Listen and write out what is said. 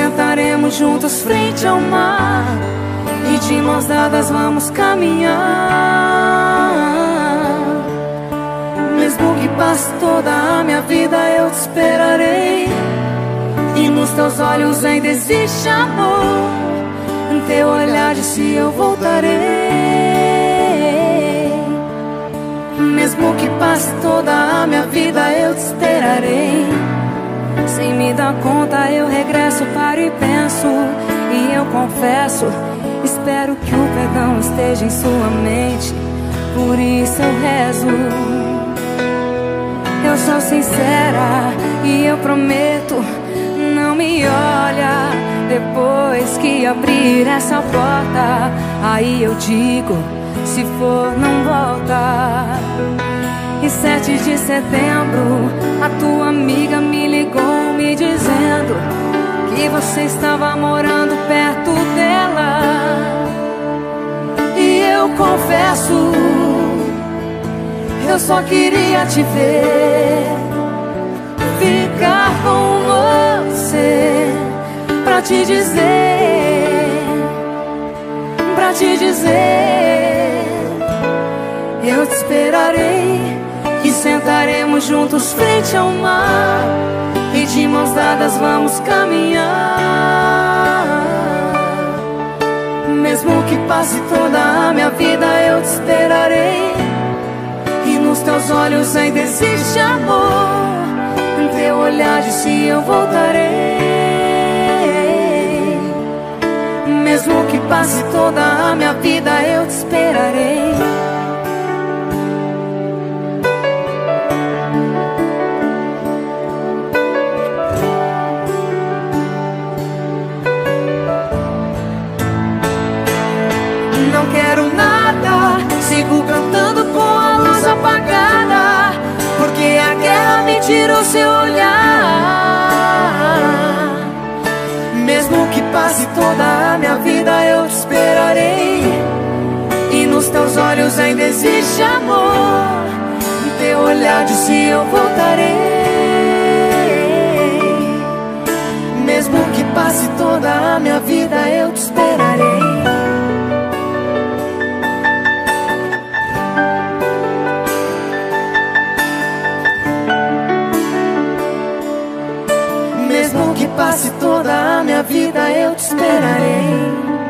sentaremos juntos frente ao mar. E de mãos dadas vamos caminhar. Mesmo que passe toda a minha vida, eu te esperarei. E nos teus olhos ainda existe amor. Em teu olhar disse eu voltarei. Mesmo que passe toda a minha vida, eu te esperarei. Dar conta, eu regresso, paro e penso. E eu confesso, espero que o perdão esteja em sua mente. Por isso eu rezo. Eu sou sincera e eu prometo. Não me olha depois que abrir essa porta. Aí eu digo: se for, não volta. E 7 de setembro, a tua amiga me ligou me dizendo que você estava morando perto dela. E eu confesso, eu só queria te ver, ficar com você, pra te dizer, pra te dizer, eu te esperarei e sentaremos juntos frente ao mar dadas vamos caminhar. Mesmo que passe toda a minha vida eu te esperarei. E nos teus olhos ainda existe amor. Em teu olhar disse eu voltarei. Mesmo que passe toda a minha vida eu te esperarei apagada, porque a guerra me tirou seu olhar. Mesmo que passe toda a minha vida, eu te esperarei. E nos teus olhos ainda existe amor. No teu olhar disse eu voltarei. Mesmo que passe toda a minha vida, eu te esperarei. Passe toda a minha vida, eu te esperarei.